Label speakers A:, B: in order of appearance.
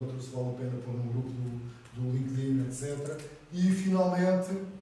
A: outro se vale a pena pôr num grupo do, do LinkedIn, etc. E finalmente